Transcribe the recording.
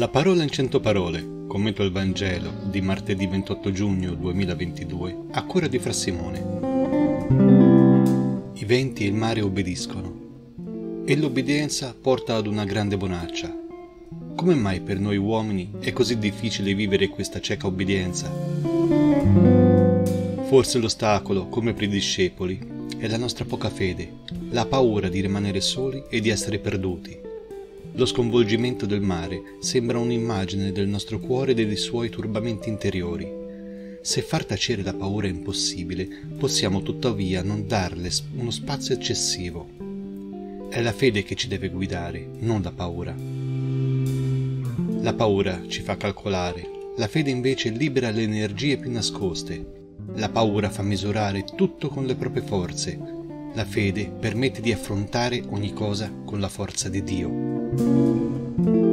La parola in cento parole, commento al Vangelo di martedì 28 giugno 2022, a cura di Fra Simone. I venti e il mare obbediscono, e l'obbedienza porta ad una grande bonaccia. Come mai per noi uomini è così difficile vivere questa cieca obbedienza? Forse l'ostacolo, come per i discepoli, è la nostra poca fede, la paura di rimanere soli e di essere perduti lo sconvolgimento del mare sembra un'immagine del nostro cuore e dei suoi turbamenti interiori. Se far tacere la paura è impossibile, possiamo tuttavia non darle uno spazio eccessivo. È la fede che ci deve guidare, non la paura. La paura ci fa calcolare, la fede invece libera le energie più nascoste. La paura fa misurare tutto con le proprie forze, la fede permette di affrontare ogni cosa con la forza di Dio.